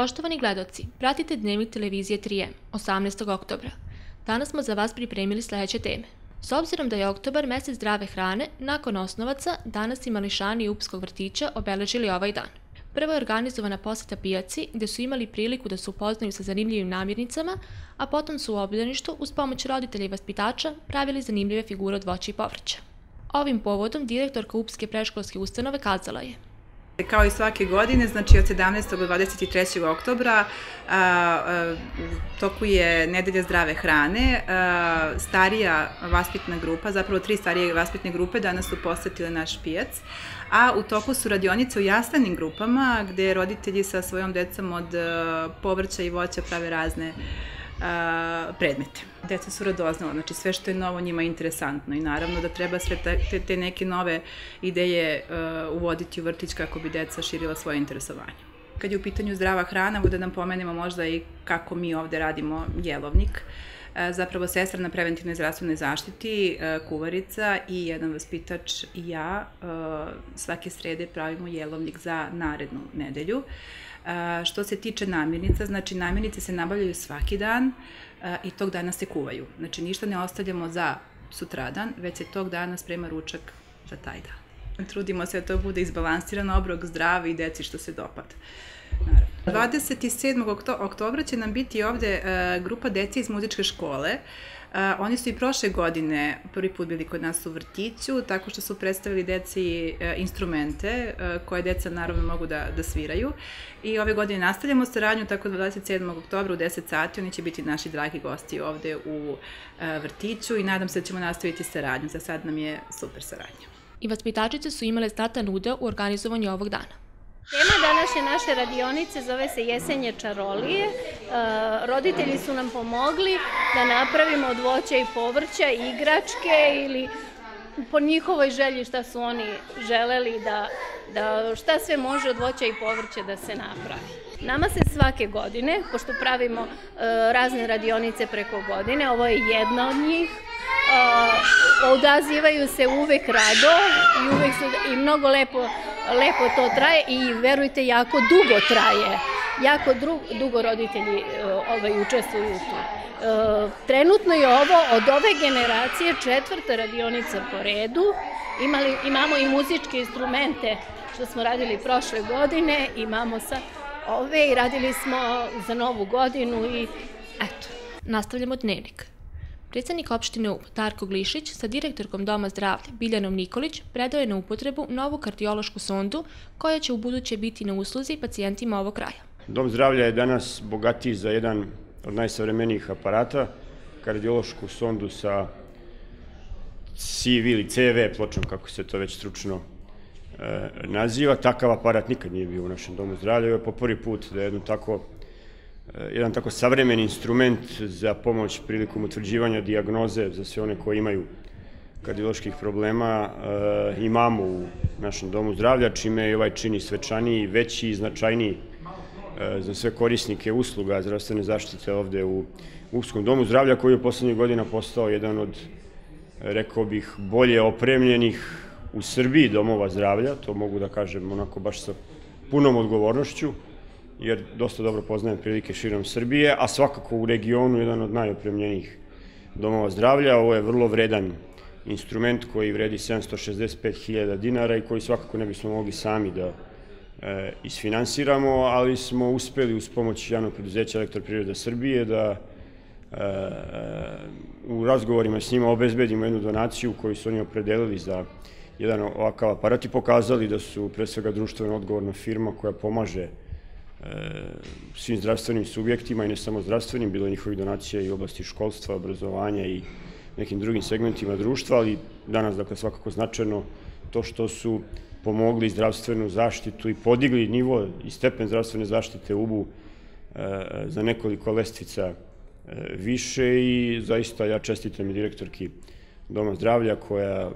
Poštovani gledoci, pratite Dnevnik televizije 3M 18. oktobra. Danas smo za vas pripremili sledeće teme. S obzirom da je oktobar mesec zdrave hrane, nakon osnovaca, danas i mališani Upskog vrtića obeležili ovaj dan. Prvo je organizovana poseta pijaci, gde su imali priliku da se upoznaju sa zanimljivim namirnicama, a potom su u obdaništu, uz pomoć roditelja i vaspitača, pravili zanimljive figure od voća i povrća. Ovim povodom direktorka Upske preškolske ustanove kazala je – Kao i svake godine, znači od 17. do 23. oktobra u toku je nedelja zdrave hrane. A, starija vaspitna grupa, zapravo tri starije vaspitne grupe danas su posetile naš pijac, a u toku su radionice u jaslenim grupama gde roditelji sa svojom decom od povrća i voća prave razne a, predmete. Deca su radoznala, znači sve što je novo njima je interesantno i naravno da treba sve te, te neke nove ideje uh, uvoditi u vrtić kako bi deca širila svoje interesovanje. Kad je u pitanju zdrava hrana, da nam pomenemo možda i kako mi ovde radimo jelovnik. Zapravo sestra na preventivnoj zdravstvenoj zaštiti, kuvarica i jedan vaspitač i ja svake srede pravimo jelovnik za narednu nedelju. Što se tiče namirnica, znači namirnice se nabavljaju svaki dan i tog dana se kuvaju. Znači ništa ne ostavljamo za sutradan, već se tog dana sprema ručak za taj dan. Trudimo se da to bude izbalansirano, obrok zdravi i deci što se dopada. Naravno. 27. oktobra će nam biti ovde grupa dece iz muzičke škole. Uh, oni su i prošle godine prvi put bili kod nas u vrtiću, tako što su predstavili deci uh, instrumente koje deca naravno mogu da, da sviraju. I ove godine nastavljamo saradnju, tako da 27. oktobra u 10 sati oni će biti naši dragi gosti ovde u vrtiću i nadam se da ćemo nastaviti saradnju. Za sad nam je super saradnja. I vaspitačice su imale znatan udeo u organizovanju ovog dana. Tema današnje naše radionice zove se Jesenje čarolije. E, roditelji su nam pomogli da napravimo od voća i povrća igračke ili po njihovoj želji šta su oni želeli da, da šta sve može od voća i povrća da se napravi. Nama se svake godine, pošto pravimo e, razne radionice preko godine, ovo je jedna od njih, uh, odazivaju se uvek rado i uvek se, i mnogo lepo, lepo to traje i verujte jako dugo traje. Jako dugo roditelji uh, ovaj, učestvuju tu. Uh, trenutno je ovo od ove generacije četvrta radionica po redu. Imali, imamo i muzičke instrumente što smo radili prošle godine, imamo sa ove i radili smo za novu godinu i eto. Nastavljamo dnevnik. Predsednik opštine Ub, Darko Glišić, sa direktorkom Doma zdravlja Biljanom Nikolić, predao je na upotrebu novu kardiološku sondu koja će u buduće biti na usluzi pacijentima ovog kraja. Dom zdravlja je danas bogatiji za jedan od najsavremenijih aparata, kardiološku sondu sa CV ili CV pločom, kako se to već stručno e, naziva. Takav aparat nikad nije bio u našem domu zdravlja. Ovo je po prvi put da jedno tako jedan tako savremen instrument za pomoć prilikom utvrđivanja diagnoze za sve one koji imaju kardioloških problema e, imamo u našem domu zdravlja, čime je ovaj čini svečaniji, veći i značajniji e, za sve korisnike usluga zdravstvene zaštite ovde u Upskom domu zdravlja, koji je u poslednjih godina postao jedan od, rekao bih, bolje opremljenih u Srbiji domova zdravlja, to mogu da kažem onako baš sa punom odgovornošću jer dosta dobro poznajem prilike širom Srbije, a svakako u regionu jedan od najopremljenijih domova zdravlja. Ovo je vrlo vredan instrument koji vredi 765.000 dinara i koji svakako ne bismo mogli sami da e, isfinansiramo, ali smo uspeli uz pomoć javnog preduzeća Elektropriroda Srbije da e, u razgovorima s njima obezbedimo jednu donaciju koju su oni opredelili za jedan ovakav aparat i pokazali da su pre svega društveno odgovorna firma koja pomaže svim zdravstvenim subjektima i ne samo zdravstvenim, bilo je njihovih donacija i u oblasti školstva, obrazovanja i nekim drugim segmentima društva, ali danas dakle svakako značajno to što su pomogli zdravstvenu zaštitu i podigli nivo i stepen zdravstvene zaštite UBU e, za nekoliko lestvica e, više i zaista ja čestitam i direktorki Doma zdravlja koja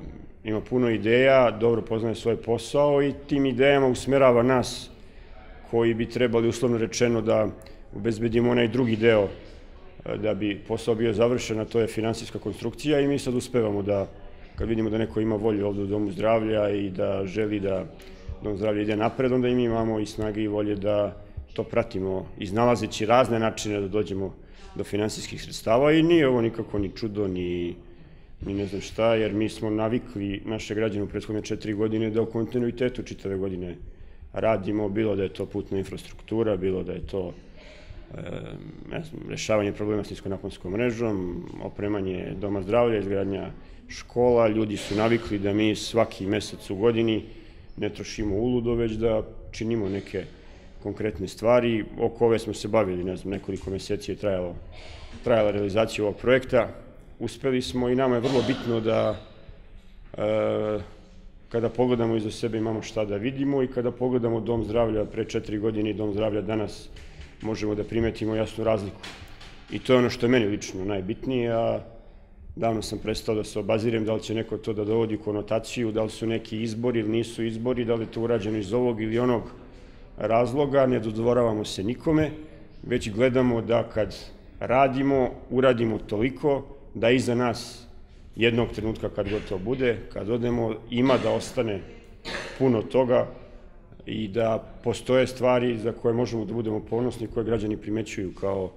ima puno ideja, dobro poznaje svoj posao i tim idejama usmerava nas koji bi trebali uslovno rečeno da obezbedimo onaj drugi deo e, da bi posao bio završen, a to je finansijska konstrukcija i mi sad uspevamo da, kad vidimo da neko ima volju ovde u Domu zdravlja i da želi da Dom zdravlja ide napred, onda i mi imamo i snage i volje da to pratimo iznalazeći razne načine da dođemo do finansijskih sredstava i nije ovo nikako ni čudo, ni, ni ne znam šta, jer mi smo navikli naše građane u prethodne četiri godine da u kontinuitetu čitave godine radimo, bilo da je to putna infrastruktura, bilo da je to ne znam, rešavanje problema s niskonaponskom mrežom, opremanje doma zdravlja, izgradnja škola, ljudi su navikli da mi svaki mesec u godini ne trošimo uludo, već da činimo neke konkretne stvari. Oko ove smo se bavili, ne znam, nekoliko meseci je trajalo, trajala realizacija ovog projekta. Uspeli smo i nama je vrlo bitno da e, kada pogledamo iza sebe imamo šta da vidimo i kada pogledamo Dom zdravlja pre četiri godine i Dom zdravlja danas možemo da primetimo jasnu razliku. I to je ono što je meni lično najbitnije, a davno sam prestao da se obazirem da li će neko to da dovodi u konotaciju, da li su neki izbori ili nisu izbori, da li je to urađeno iz ovog ili onog razloga, ne dodvoravamo se nikome, već gledamo da kad radimo, uradimo toliko da iza nas jednog trenutka kad god to bude, kad odemo, ima da ostane puno toga i da postoje stvari za koje možemo da budemo ponosni, koje građani primećuju kao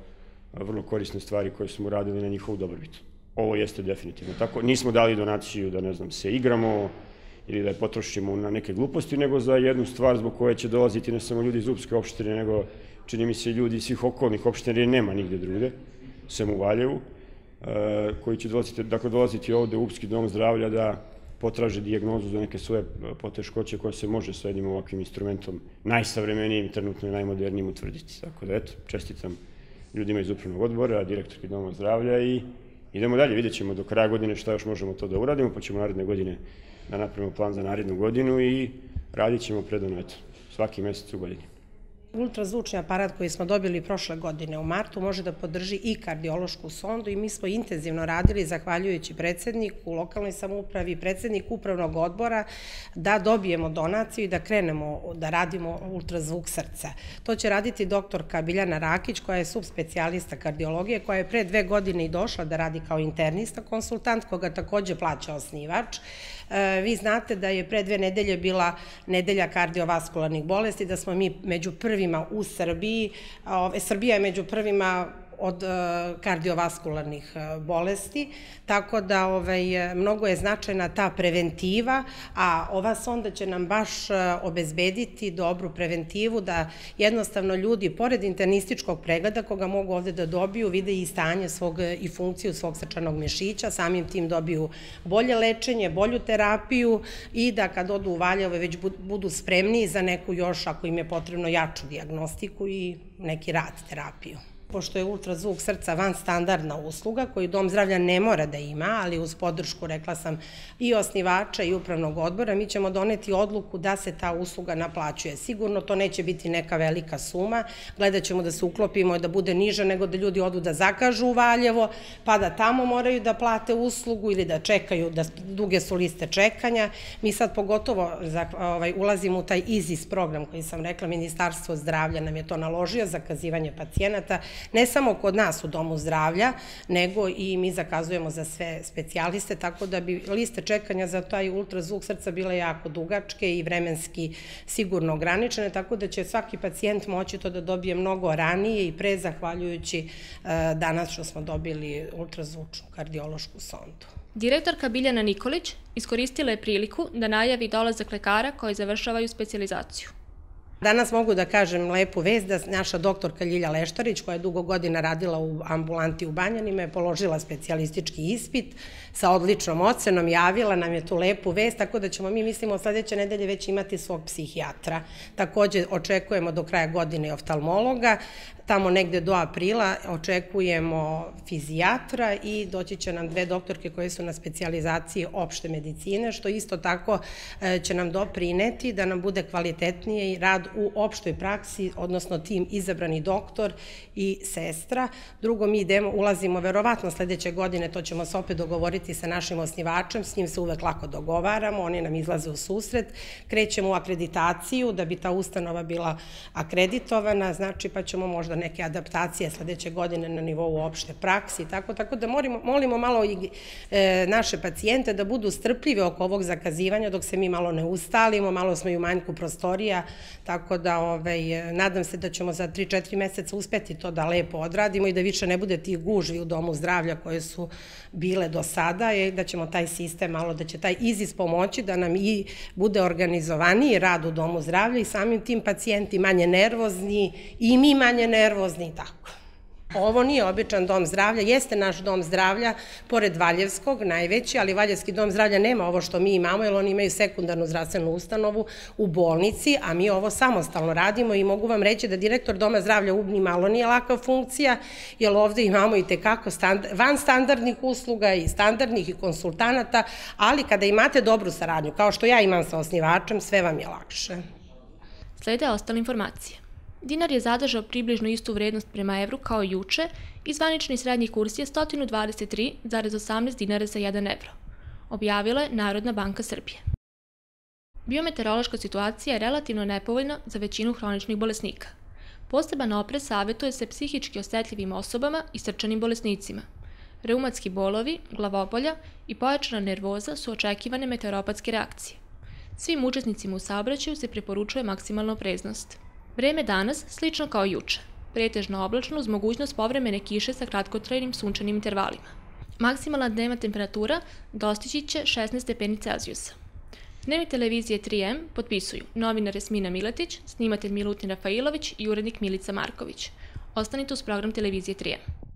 vrlo korisne stvari koje smo uradili na njihovu dobrobit. Ovo jeste definitivno tako. Nismo dali donaciju da, ne znam, se igramo, ili da je potrošimo na neke gluposti, nego za jednu stvar zbog koje će dolaziti ne samo ljudi iz Upske opštine, nego čini mi se ljudi iz svih okolnih opština, jer nema nigde druge, sem u Valjevu, koji će dolaziti, dakle, dolaziti ovde u Upski dom zdravlja da potraže dijagnozu za neke svoje poteškoće koje se može sa jednim ovakvim instrumentom najsavremenijim trenutno najmodernijim utvrditi. Tako da, eto, čestitam ljudima iz upravnog odbora, direktorki doma zdravlja i idemo dalje, vidjet ćemo do kraja godine šta još možemo to da uradimo, pa ćemo naredne godine da napravimo plan za narednu godinu i radit ćemo predano eto, svaki mesec u godini. Ultrazvučni aparat koji smo dobili prošle godine u martu može da podrži i kardiološku sondu i mi smo intenzivno radili, zahvaljujući predsedniku, lokalnoj samoupravi, predsednik upravnog odbora, da dobijemo donaciju i da krenemo da radimo ultrazvuk srca. To će raditi doktorka Biljana Rakić, koja je subspecijalista kardiologije, koja je pre dve godine i došla da radi kao internista konsultant, koga takođe plaća osnivač. E, vi znate da je pre dve nedelje bila nedelja kardiovaskularnih bolesti, da smo mi među prvima u Srbiji, Srbija je među prvima od e, kardiovaskularnih e, bolesti, tako da ovaj, mnogo je značajna ta preventiva, a ova sonda će nam baš e, obezbediti dobru preventivu da jednostavno ljudi, pored internističkog pregleda koga mogu ovde da dobiju, vide i stanje svog i funkciju svog srčanog mišića, samim tim dobiju bolje lečenje, bolju terapiju i da kad odu u Valjevo već budu spremniji za neku još, ako im je potrebno, jaču diagnostiku i neki rad, terapiju pošto je ultrazvuk srca van standardna usluga koju Dom zdravlja ne mora da ima, ali uz podršku, rekla sam, i osnivača i upravnog odbora, mi ćemo doneti odluku da se ta usluga naplaćuje. Sigurno to neće biti neka velika suma, gledat ćemo da se uklopimo da bude niža nego da ljudi odu da zakažu u Valjevo, pa da tamo moraju da plate uslugu ili da čekaju, da duge su liste čekanja. Mi sad pogotovo ovaj, ulazimo u taj IZIS program koji sam rekla, Ministarstvo zdravlja nam je to naložio, zakazivanje pacijenata, ne samo kod nas u Domu zdravlja, nego i mi zakazujemo za sve specijaliste, tako da bi liste čekanja za taj ultrazvuk srca bile jako dugačke i vremenski sigurno ograničene, tako da će svaki pacijent moći to da dobije mnogo ranije i pre zahvaljujući e, danas što smo dobili ultrazvučnu kardiološku sondu. Direktorka Biljana Nikolić iskoristila je priliku da najavi dolazak lekara koji završavaju specializaciju. Danas mogu da kažem lepu vest da naša doktorka Ljilja Leštarić, koja je dugo godina radila u ambulanti u Banjanima, je položila specijalistički ispit sa odličnom ocenom, javila nam je tu lepu vest, tako da ćemo mi, mislimo, od sledeće nedelje već imati svog psihijatra. Takođe, očekujemo do kraja godine oftalmologa, tamo negde do aprila očekujemo fizijatra i doći će nam dve doktorke koje su na specijalizaciji opšte medicine, što isto tako e, će nam doprineti da nam bude kvalitetnije rad u opštoj praksi, odnosno tim izabrani doktor i sestra. Drugo, mi idemo, ulazimo verovatno sledeće godine, to ćemo se opet dogovoriti sa našim osnivačem, s njim se uvek lako dogovaramo, oni nam izlaze u susret, krećemo u akreditaciju da bi ta ustanova bila akreditovana, znači pa ćemo možda neke adaptacije sledeće godine na nivou opšte praksi, tako, tako da molimo, molimo malo i e, naše pacijente da budu strpljive oko ovog zakazivanja dok se mi malo ne ustalimo, malo smo i u manjku prostorija, tako da ovaj, nadam se da ćemo za 3-4 meseca uspeti to da lepo odradimo i da više ne bude tih gužvi u domu zdravlja koje su bile do sada i da ćemo taj sistem malo, da će taj izis pomoći da nam i bude organizovaniji rad u domu zdravlja i samim tim pacijenti manje nervozni i mi manje nervozni i tako. Ovo nije običan dom zdravlja, jeste naš dom zdravlja, pored Valjevskog, najveći, ali Valjevski dom zdravlja nema ovo što mi imamo, jer oni imaju sekundarnu zdravstvenu ustanovu u bolnici, a mi ovo samostalno radimo i mogu vam reći da direktor doma zdravlja u ni malo nije laka funkcija, jer ovde imamo i tekako van standardnih usluga i standardnih i konsultanata, ali kada imate dobru saradnju, kao što ja imam sa osnivačem, sve vam je lakše. Slede ostale informacije. Dinar je zadržao približno istu vrednost prema evru kao juče i zvanični srednji kurs je 123,18 dinara za 1 evro, objavila je Narodna banka Srbije. Biometeorološka situacija je relativno nepovoljna za većinu hroničnih bolesnika. Poseban oprez savjetuje se psihički osetljivim osobama i srčanim bolesnicima. Reumatski bolovi, glavobolja i pojačana nervoza su očekivane meteoropatske reakcije. Svim učesnicima u saobraćaju se preporučuje maksimalna opreznost. Vreme danas slično kao juče, pretežno oblačno uz mogućnost povremene kiše sa kratkotrajnim sunčanim intervalima. Maksimalna dnevna temperatura dostići će 16 stepeni Celzijusa. Dnevni televizije 3M potpisuju novinar Esmina Miletić, snimatelj Milutin Rafailović i urednik Milica Marković. Ostanite uz program televizije 3M.